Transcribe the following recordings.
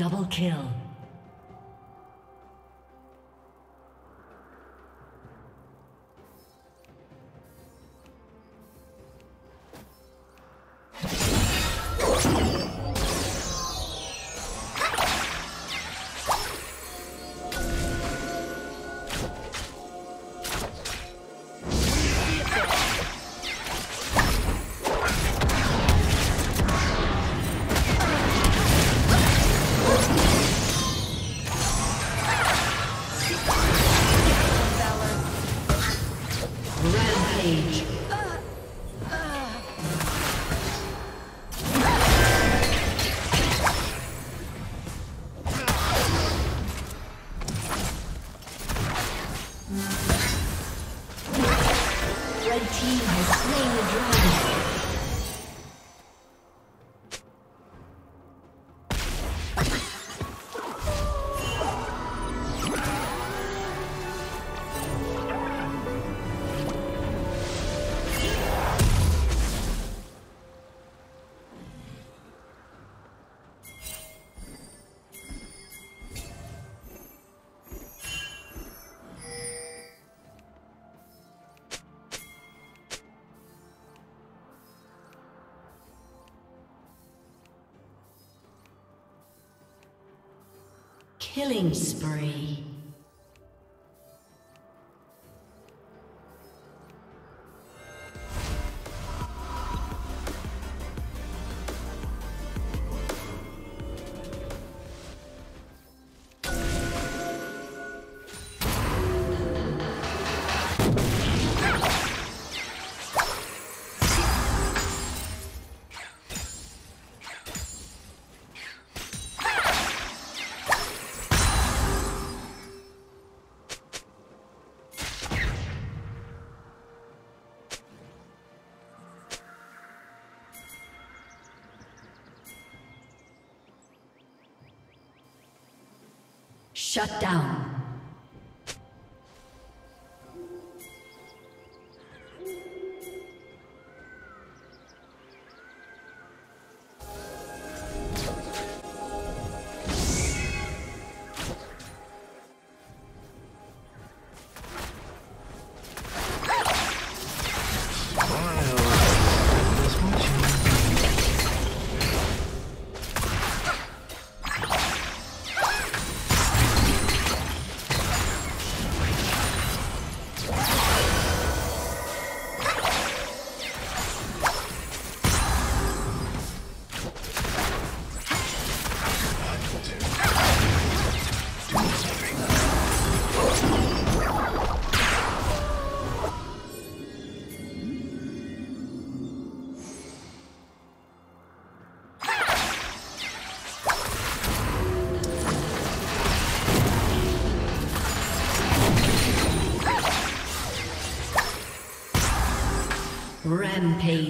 Double kill. Killing spree. Shut down. Rampage.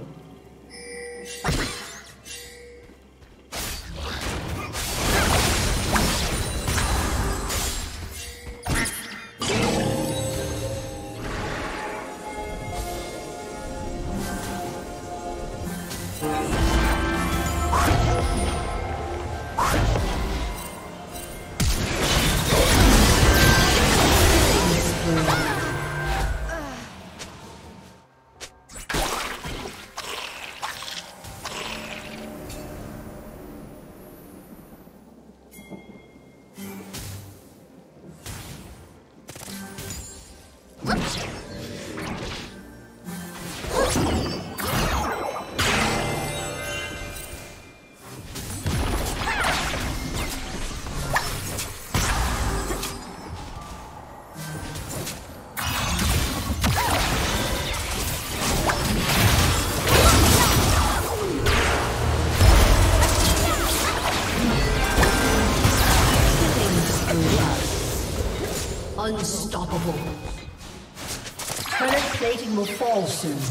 Will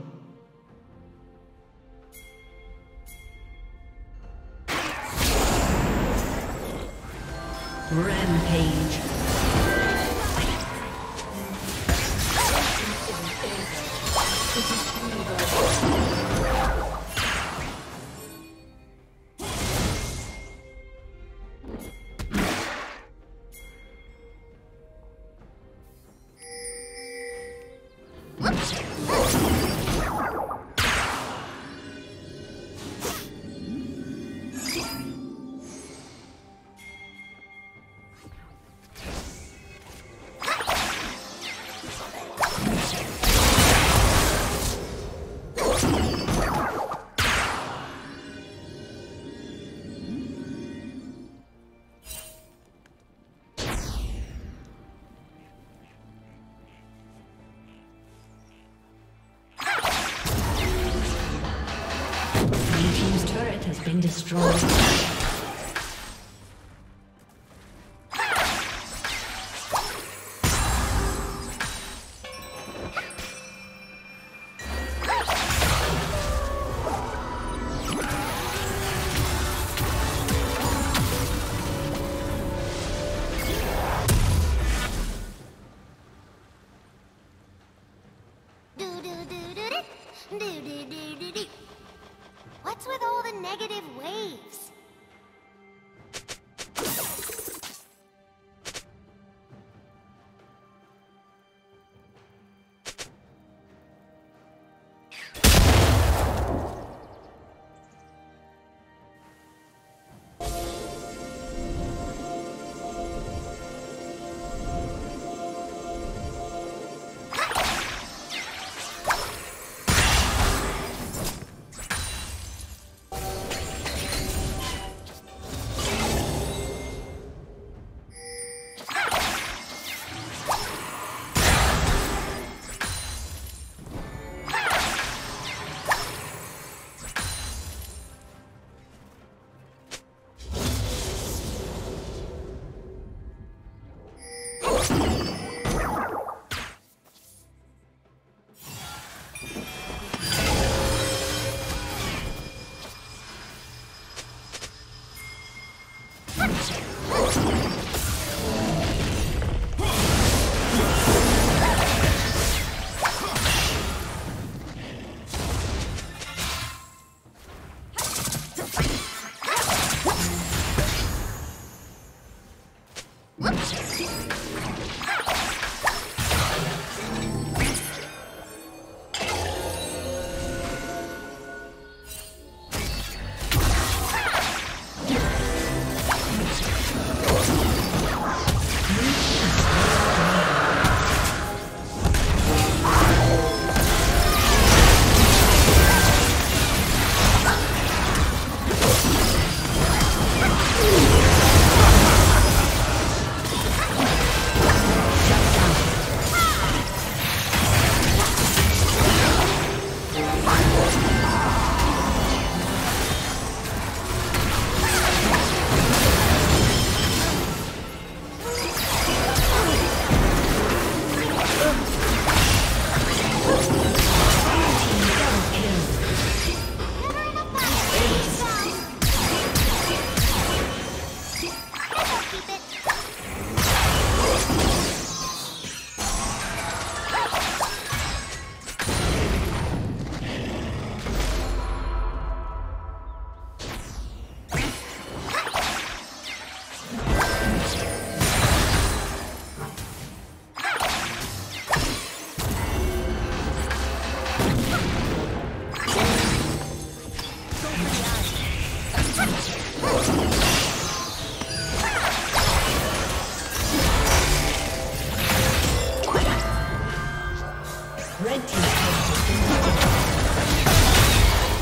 Destroyed.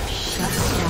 Shut down.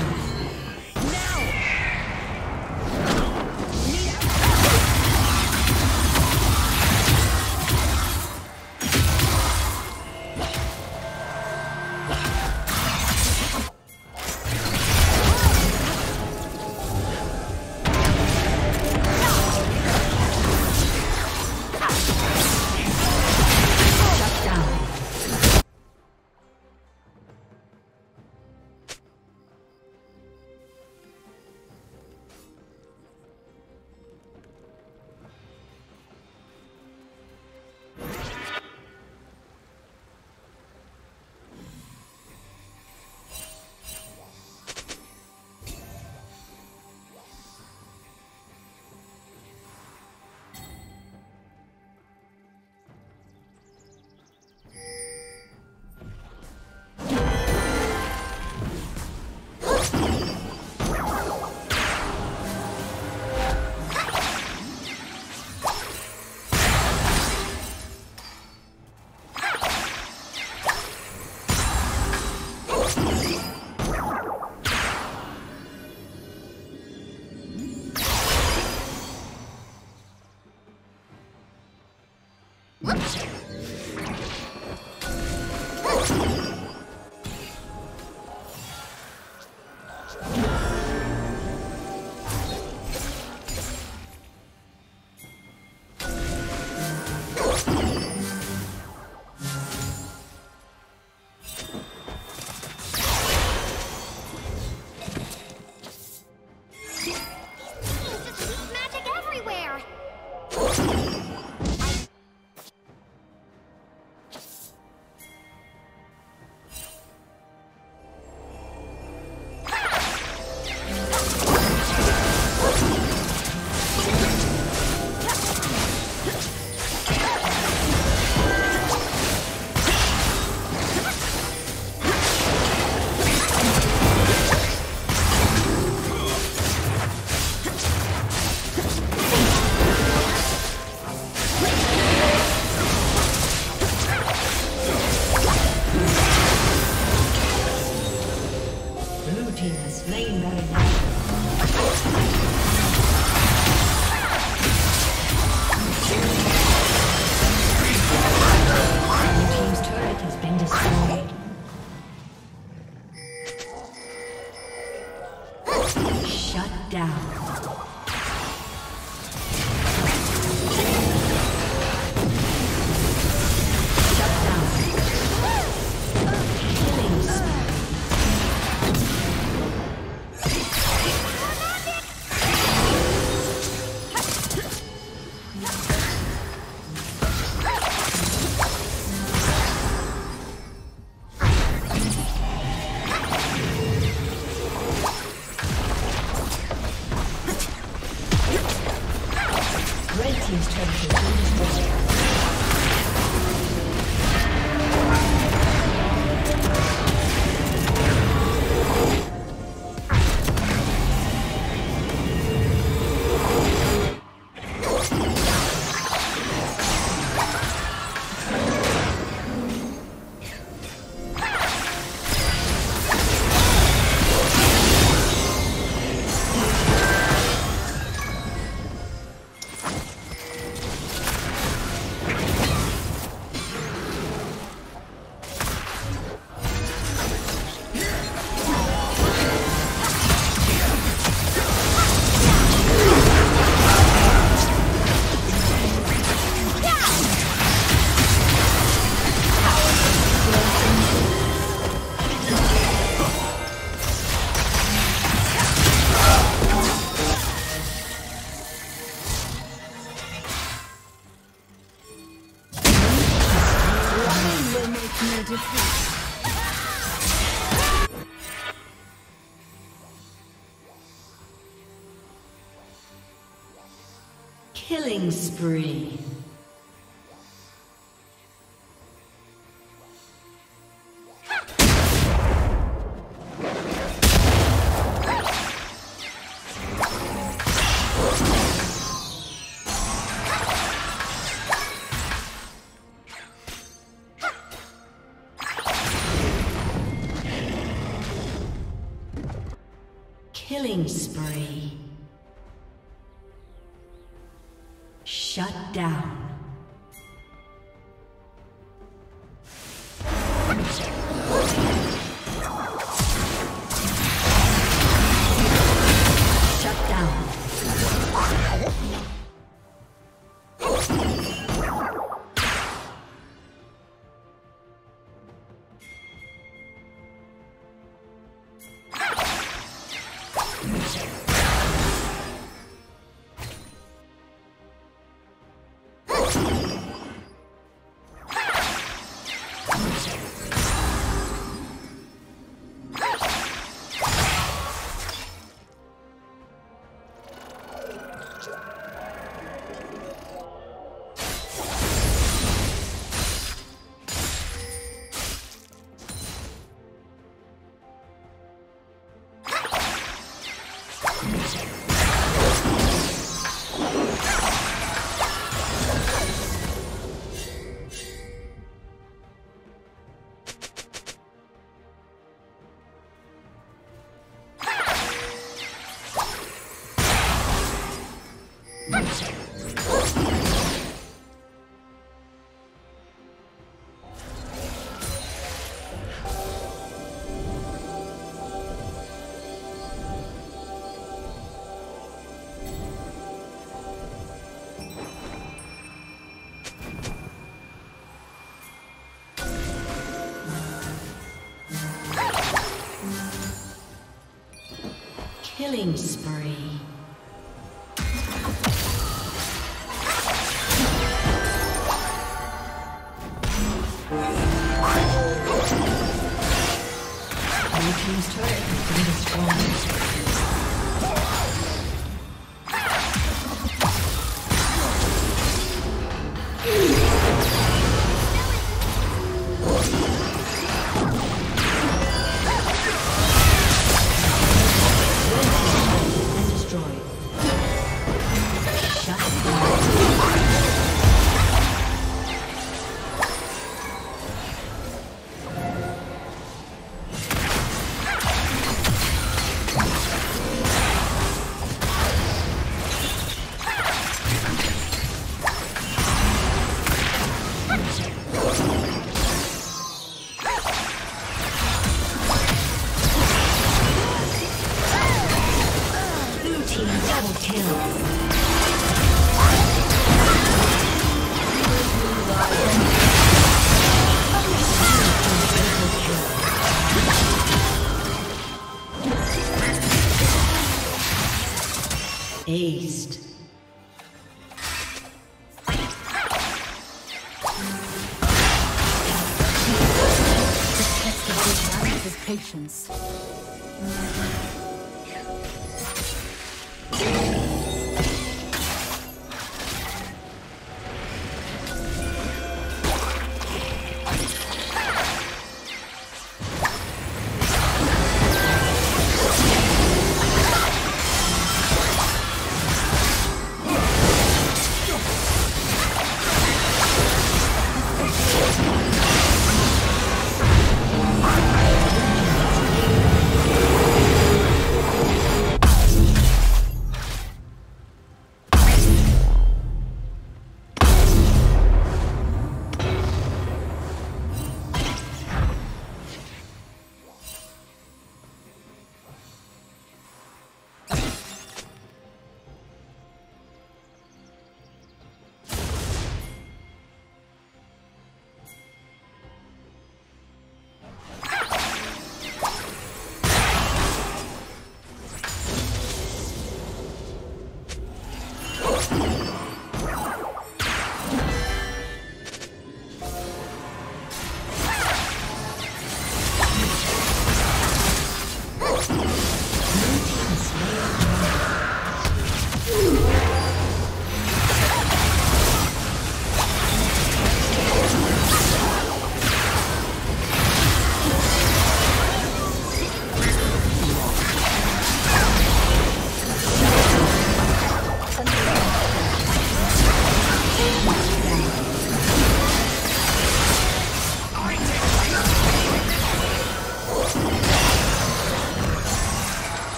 Killing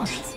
A